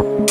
Bye.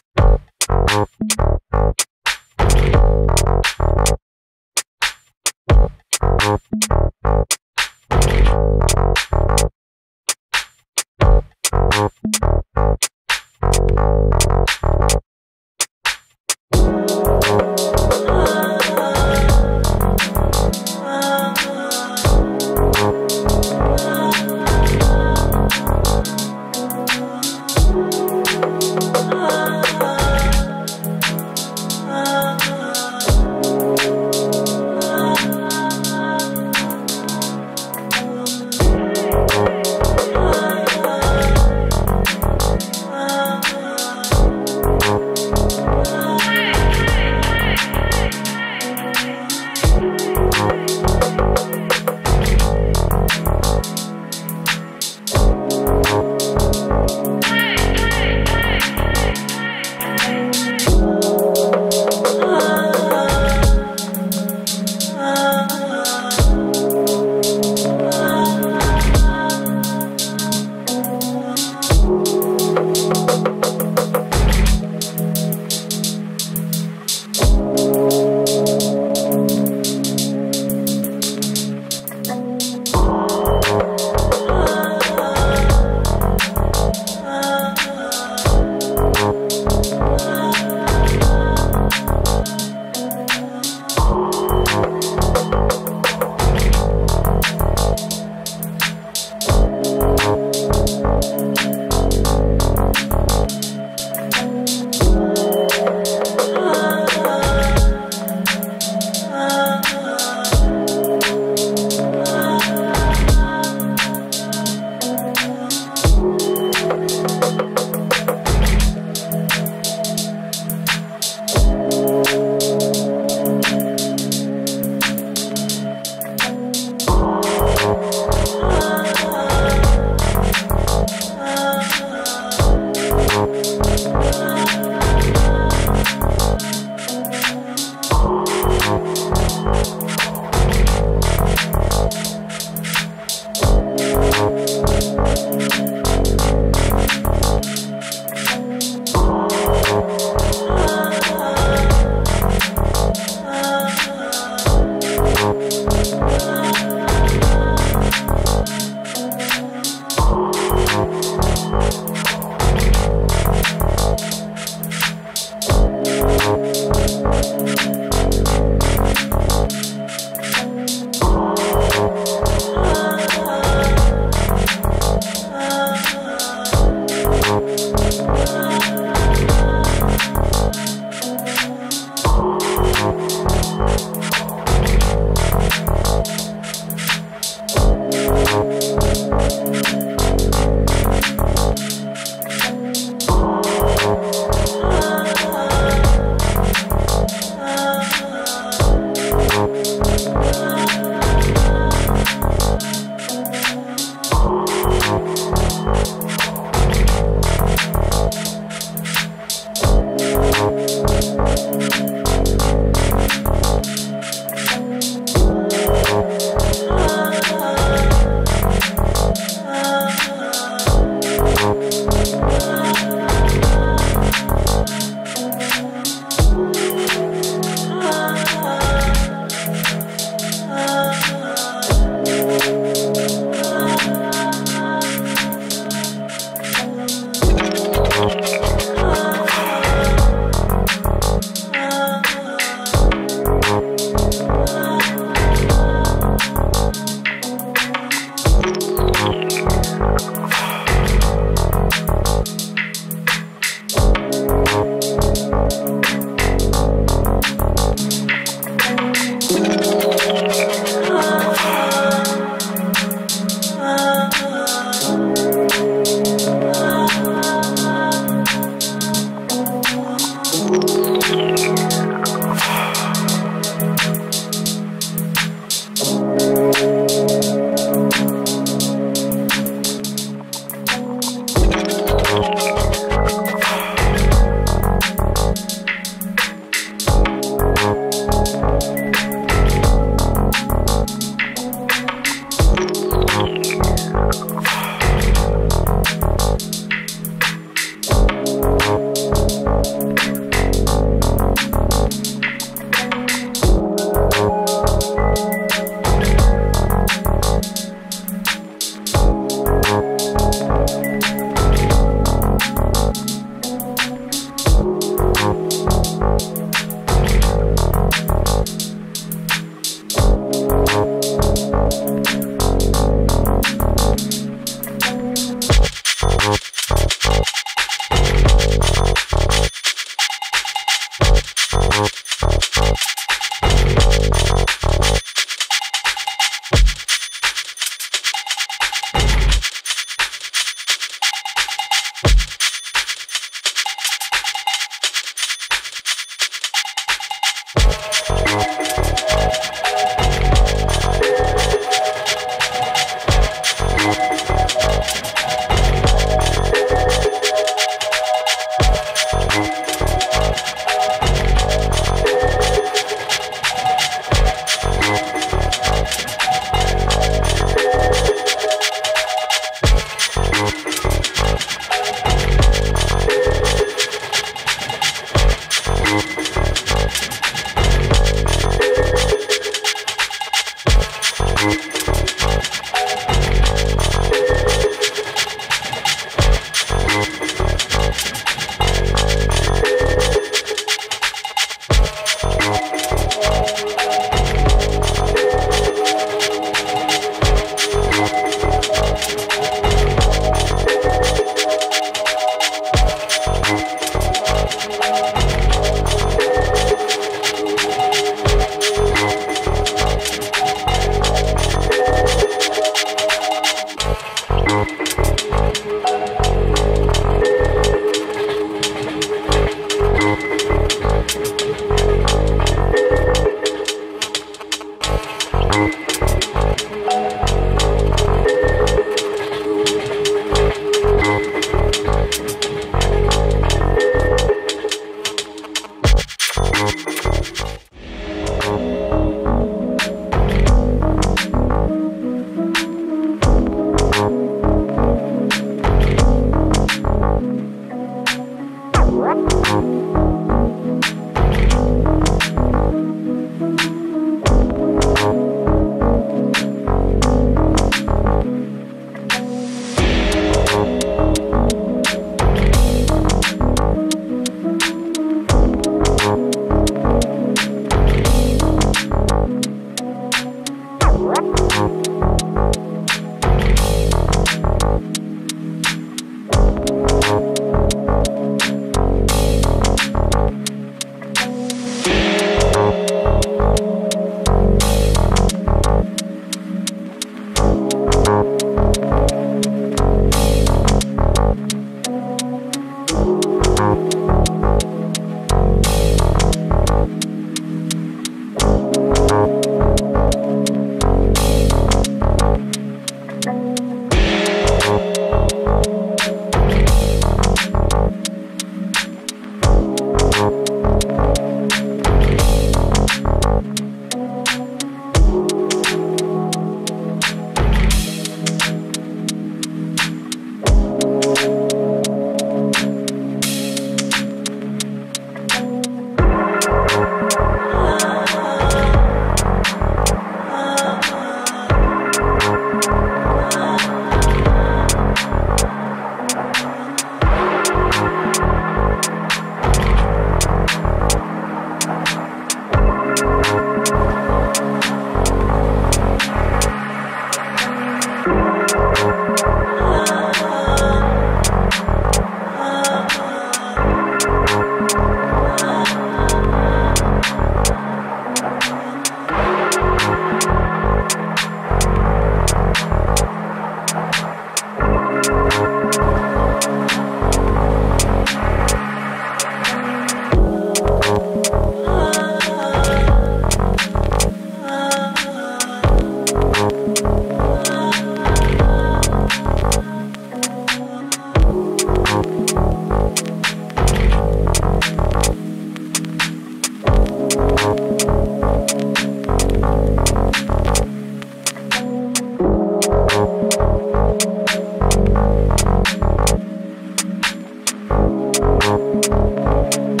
Thank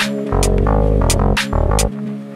you.